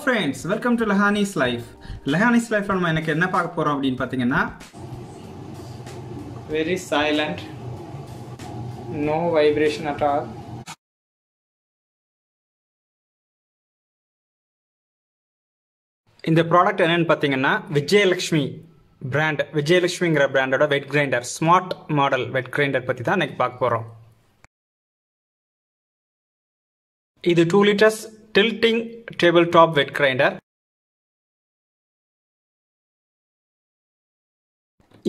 Friends welcome to Lahani's life Lahani's life நம்ம எனக்கு என்ன பார்க்க போகிறோம் அப்படின்னு பார்த்தீங்கன்னா very silent no vibration at all இந்த ப்ராடக்ட் என்னன்னு பார்த்தீங்கன்னா விஜயலக்ஷ்மி பிராண்ட் விஜயலக்ஷ்மிங்கிற பிராண்டோட wet grinder smart model wet grinder பற்றி தான் இன்னைக்கு பார்க்க போகிறோம் இது two litres tilting table top wet grinder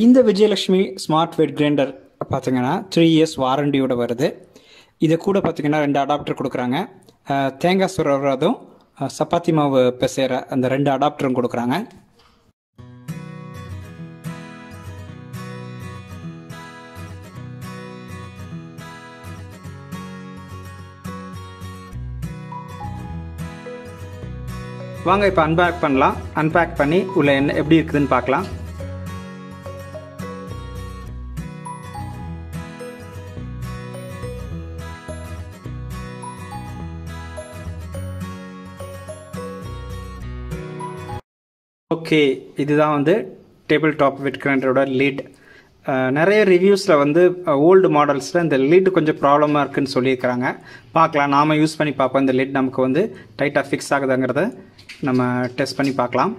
இந்த விஜயலட்சுமி ஸ்மார்ட் வெட் கிரைண்டர் பார்த்தீங்கன்னா த்ரீ இயர்ஸ் வாரண்டியோட வருது. இது கூட பார்த்தீங்கன்னா ரெண்டு அடாப்டர் கொடுக்குறாங்க. தேங்காய் சுரவதும் சப்பாத்தி மாவு பிசைகிற அந்த ரெண்டு அடாப்டரும் கொடுக்குறாங்க. வாங்க இப்போ அன்பேக் பண்ணலாம். அன்பேக் பண்ணி உள்ள என்ன எப்படி இருக்குதுன்னு பார்க்கலாம். ஓகே இதுதான் வந்து டேபிள் டாப் வெட் கிரைண்டரோட லீட் நிறைய ரிவ்யூஸில் வந்து ஓல்டு மாடல்ஸில் இந்த லீட் கொஞ்சம் ப்ராப்ளமாக இருக்குதுன்னு சொல்லியிருக்கிறாங்க. பார்க்கலாம் நாம் யூஸ் பண்ணி பார்ப்போம். இந்த லீட் நமக்கு வந்து டைட்டாக ஃபிக்ஸ் ஆகுதுங்கிறத நம்ம டெஸ்ட் பண்ணி பார்க்கலாம்.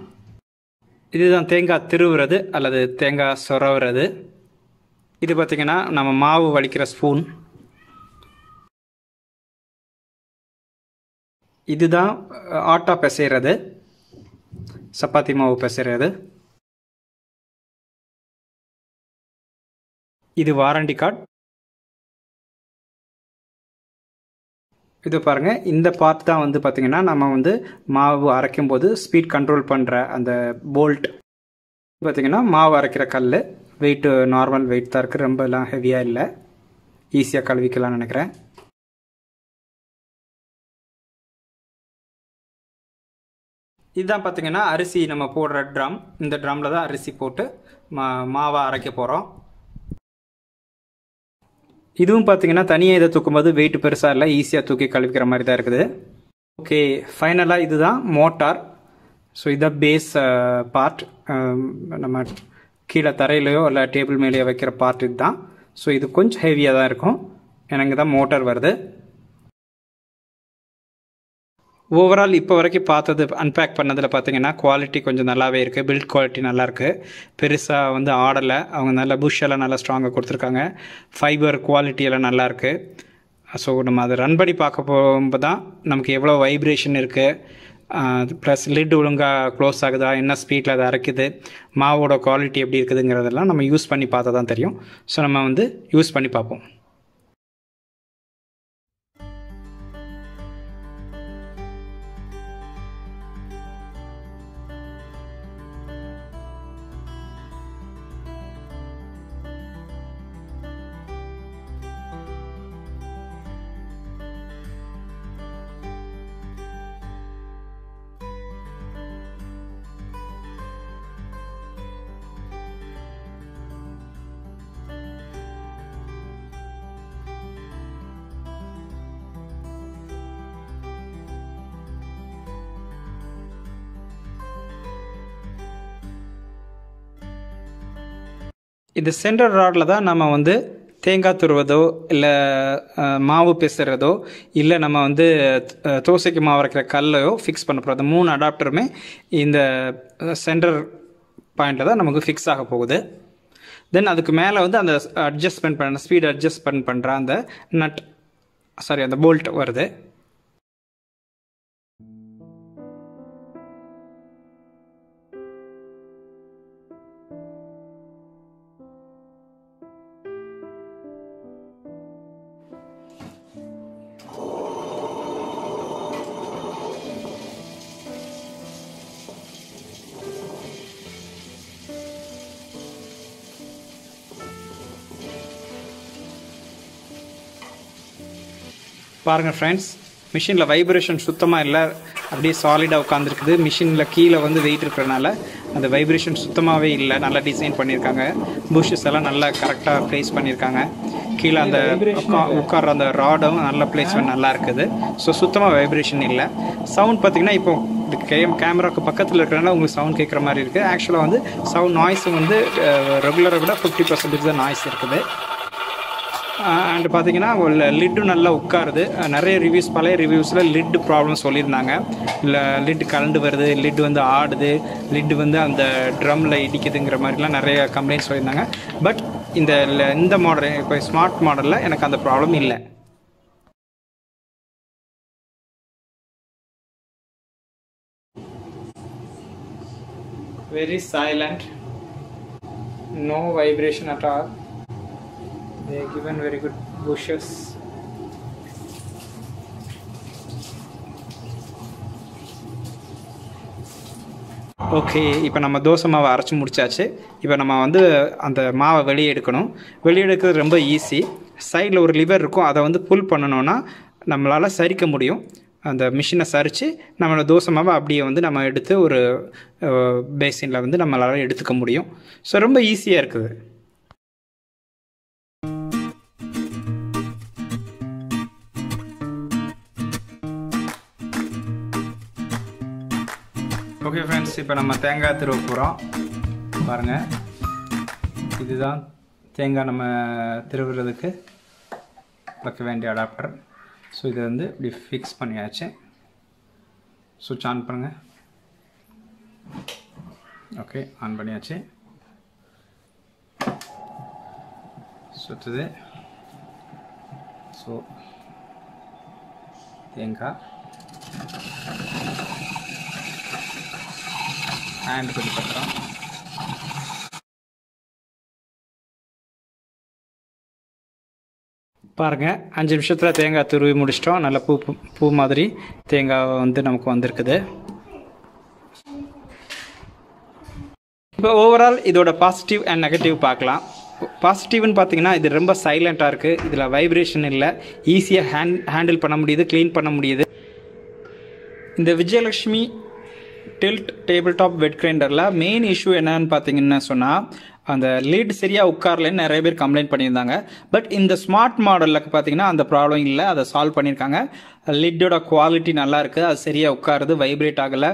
இதுதான் தேங்காய் திருவுறது அல்லது தேங்காய் சொரவுறது. இது பார்த்திங்கன்னா நம்ம மாவு வலிக்கிற ஸ்பூன் இதுதான் ஆட்டா பிசைகிறது சப்பாத்தி மாவு பிசைகிறது இது வாரண்டி கார்டு. இது பாருங்கள் இந்த பார்ட் தான் வந்து பார்த்தீங்கன்னா நம்ம வந்து மாவு அரைக்கும் போது ஸ்பீட் கண்ட்ரோல் பண்ணுற அந்த போல்ட் பார்த்தீங்கன்னா மாவு அரைக்கிற கல் வெயிட் நார்மல் வெயிட் தான் இருக்குது ரொம்ப எல்லாம் ஹெவியாக இல்லை. ஈஸியாக கழுவிக்கலாம்னு நினைக்கிறேன். இதுதான் பார்த்தீங்கன்னா அரிசி நம்ம போடுற ட்ரம் இந்த ட்ரம்மில் தான் அரிசி போட்டு மா மாவை அரைக்க போகிறோம் இதுவும் பார்த்தீங்கன்னா தனியாக இதை தூக்கும்போது வெயிட் பெருசாக இல்லை ஈஸியாக தூக்கி கழுவிக்கிற மாதிரி தான் இருக்குது ஓகே ஃபைனலாக இதுதான் மோட்டார் ஸோ இதான் பேஸ் பார்ட் நம்ம கீழே தரையிலையோ இல்லை டேபிள் மேலேயோ வைக்கிற பார்ட் இதுதான். ஸோ இது கொஞ்சம் ஹெவியாக தான் இருக்கும். எனக்கு தான் மோட்டார் வருது. ஓவரால் இப்போ வரைக்கும் பார்த்தது அன்பேக் பண்ணதில் பார்த்தீங்கன்னா குவாலிட்டி கொஞ்சம் நல்லாவே இருக்குது பில்ட் குவாலிட்டி நல்லாயிருக்கு பெருசாக வந்து ஆடலை. அவங்க நல்ல புஷ் எல்லாம் நல்லா ஸ்ட்ராங்காக கொடுத்துருக்காங்க. ஃபைபர் குவாலிட்டி எல்லாம் நல்லாயிருக்கு ஸோ நம்ம அதை ரன் பண்ணி பார்க்க போகும்போது தான் நமக்கு எவ்வளோ வைப்ரேஷன் இருக்குது ப்ளஸ் லிட் ஒழுங்காக க்ளோஸ் ஆகுதா? என்ன ஸ்பீடில் அதை அரைக்குது? மாவோட குவாலிட்டி எப்படி இருக்குதுங்கிறதெல்லாம் நம்ம யூஸ் பண்ணி பார்த்தா தான் தெரியும். ஸோ நம்ம வந்து யூஸ் பண்ணி பார்ப்போம். இது சென்டர் ராடில் தான் நம்ம வந்து தேங்காய் துருவதோ இல்லை மாவு பிசுறதோ இல்லை நம்ம வந்து தோசைக்கு மாவு அரைக்கிற கல்லையோ ஃபிக்ஸ் பண்ண போகிறோம் அந்த மூணு அடாப்டருமே இந்த சென்டர் பாயிண்டில் தான் நமக்கு ஃபிக்ஸ் ஆக போகுது. தென் அதுக்கு மேலே வந்து அந்த அட்ஜஸ்ட்மெண்ட் பண்ண ஸ்பீட் அட்ஜஸ்ட்மெண்ட் பண்ணுற அந்த நட் சாரி அந்த போல்ட் வருது. பாருங்கள் ஃப்ரெண்ட்ஸ் மிஷினில் வைப்ரேஷன் சுத்தமாக இல்லை அப்படியே சாலிடாக உட்காந்துருக்குது மிஷினில் கீழே வந்து வெயிட் இருக்கிறனால அந்த வைப்ரேஷன் சுத்தமாகவே இல்லை. நல்லா டிசைன் பண்ணியிருக்காங்க. புஷஸ் எல்லாம் நல்லா கரெக்டாக ப்ளேஸ் பண்ணியிருக்காங்க. கீழே அந்த உட்கார்ற அந்த ராடும் நல்ல பிளேஸ்மெண்ட் நல்லா இருக்குது. ஸோ சுத்தமாக வைப்ரேஷன் இல்லை. சவுண்ட் பார்த்தீங்கன்னா இப்போ இது கே கேமராவுக்கு பக்கத்தில் இருக்கிறனால உங்களுக்கு சவுண்ட் கேட்குற மாதிரி இருக்குது ஆக்சுவலாக வந்து சவுண்ட் நாய்ஸும் வந்து ரெகுலரை விட ஃபிஃப்டி பர்சன்டேஜ் தான் நாய்ஸ் இருக்குது. அண்ட் பார்த்தீங்கன்னா லிட்டும் நல்லா உட்காருது. நிறைய ரிவ்யூஸ் பழைய ரிவ்யூஸில் லிட் ப்ராப்ளம் சொல்லியிருந்தாங்க. இல்லை லிட் கலண்டு வருது லிட் வந்து ஆடுது லிட் வந்து அந்த ட்ரம்மில் இடிக்குதுங்கிற மாதிரிலாம் நிறைய கம்ப்ளைண்ட் சொல்லியிருந்தாங்க. பட் இந்த இந்த மாடல் இப்போ ஸ்மார்ட் மாடலில் எனக்கு அந்த ப்ராப்ளம் இல்லை. Very silent. No vibration at all. They are given very good bushes. Okay இப்போ நம்ம தோசை மாவை அரைச்சி முடிச்சாச்சு. இப்போ நம்ம வந்து அந்த மாவை வெளியே எடுக்கணும். வெளியே எடுக்கிறது ரொம்ப ஈஸி சைடில் ஒரு லிவர் இருக்கும் அதை வந்து புல் பண்ணணுன்னா நம்மளால் சரிக்க முடியும். அந்த மிஷினை சரித்து நம்மளோட தோசை மாவை அப்படியே வந்து நம்ம எடுத்து ஒரு பேசினில் வந்து நம்மளால் எடுத்துக்க முடியும். ஸோ ரொம்ப ஈஸியாக இருக்குது. ஓகே ஃப்ரெண்ட்ஸ் இப்போ நம்ம தேங்காய் திருவ போகிறோம் பாருங்கள் இதுதான் தேங்காய் நம்ம திருவுறதுக்கு வைக்க வேண்டிய அடாப்டர் ஸோ இதை வந்து இப்படி ஃபிக்ஸ் பண்ணியாச்சு. சுவிட்ச் ஆன் பண்ணுங்கள் ஓகே ஆன் பண்ணியாச்சு. சுற்றுது ஸோ தேங்காய். ஹேண்ட் கொஞ்சம் பத்திரம். பாருங்கள் அஞ்சு நிமிஷத்தில் தேங்காய் துருவி முடிச்சிட்டோம். நல்ல பூ பூ- பூ மாதிரி தேங்காய் வந்து நமக்கு வந்திருக்குது. இப்போ ஓவரால் இதோட பாசிட்டிவ் அண்ட் நெகட்டிவ் பார்க்கலாம். பாசிட்டிவ்னு பார்த்தீங்கன்னா இது ரொம்ப சைலண்ட்டாக இருக்குது இதில் வைப்ரேஷன் இல்லை. ஈஸியாக ஹேண்ட் ஹேண்டில் பண்ண முடியுது க்ளீன் பண்ண முடியுது. இந்த Vijayalakshmi tilt table top wet கிரைண்டரில் மெயின் இஷ்யூ என்னன்னு பார்த்தீங்கன்னா சொன்னால் அந்த லீட் சரியாக உட்காரலன்னு நிறைய பேர் கம்ப்ளைண்ட் பண்ணியிருந்தாங்க. பட் இந்த ஸ்மார்ட் மாடலில் பார்த்தீங்கன்னா அந்த ப்ராப்ளம் இல்லை. அதை சால்வ் பண்ணியிருக்காங்க. லிட்டோட குவாலிட்டி நல்லா இருக்குது அது சரியாக உட்காருது வைப்ரேட் ஆகலை.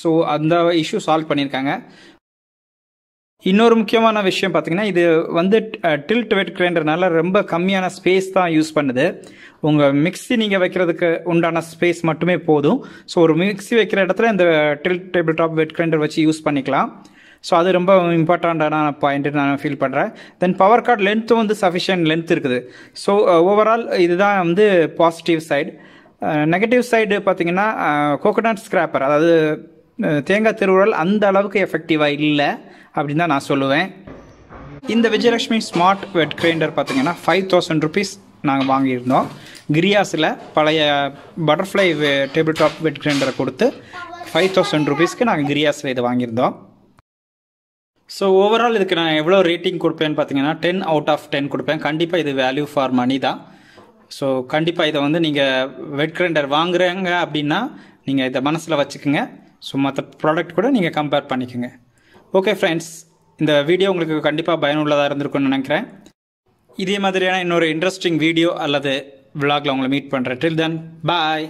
ஸோ அந்த இஷ்யூ சால்வ் பண்ணியிருக்காங்க. இன்னொரு முக்கியமான விஷயம் பார்த்தீங்கன்னா இது வந்து டில்ட் வெட் கிரைண்டர்னால ரொம்ப கம்மியான ஸ்பேஸ் தான் யூஸ் பண்ணுது. உங்கள் மிக்ஸி நீங்கள் வைக்கிறதுக்கு உண்டான ஸ்பேஸ் மட்டுமே போதும். ஸோ ஒரு மிக்ஸி வைக்கிற இடத்துல இந்த tilt table top wet grinder வச்சு யூஸ் பண்ணிக்கலாம். ஸோ அது ரொம்ப இம்பார்ட்டண்ட்டான பாயிண்ட்டு நான் ஃபீல் பண்ணுறேன் தென் பவர் கார்ட் லென்த்தும் வந்து சஃபிஷியன்ட் லென்த் இருக்குது. ஸோ ஓவரால் இதுதான் வந்து பாசிட்டிவ் சைடு நெகட்டிவ் சைடு பார்த்தீங்கன்னா கோகோனட் ஸ்க்ராப்பர் அதாவது தேங்காய் திருவுரல் அந்த அளவுக்கு எஃபெக்டிவாக இல்லை அப்படின்னு தான் நான் சொல்லுவேன். இந்த விஜயலட்சுமி ஸ்மார்ட் வெட் கிரைண்டர் பார்த்தீங்கன்னா ஃபைவ் தௌசண்ட் ருபீஸ் நாங்கள் வாங்கியிருந்தோம். கிரியாஸில் பழைய பட்டர்ஃப்ளை டேபிள் டாப் வெட் கிரைண்டரை கொடுத்து ஃபைவ் தௌசண்ட் ருபீஸ்க்கு நாங்கள் கிரியாஸில் இது வாங்கியிருந்தோம். ஸோ ஓவரால் இதுக்கு நான் எவ்வளோ ரேட்டிங் கொடுப்பேன்னு பார்த்தீங்கன்னா டென் அவுட் ஆஃப் டென் கொடுப்பேன். கண்டிப்பாக இது வேல்யூ ஃபார் மணி தான். ஸோ கண்டிப்பாக இதை வந்து நீங்கள் வெட் கிரைண்டர் வாங்குறாங்க அப்படின்னா நீங்கள் இதை மனசில் வச்சுக்கோங்க. ஸோ மற்ற ப்ராடக்ட் கூட நீங்கள் கம்பேர் பண்ணிக்கோங்க. ஓகே ஃப்ரெண்ட்ஸ் இந்த வீடியோ உங்களுக்கு கண்டிப்பாக பயனுள்ளதாக இருந்திருக்கும்னு நினைக்கிறேன். இதே மாதிரியான இன்னொரு இன்ட்ரெஸ்டிங் வீடியோ அல்லது விலாகில் உங்களை மீட் பண்ணுறேன் டில் தென் பாய்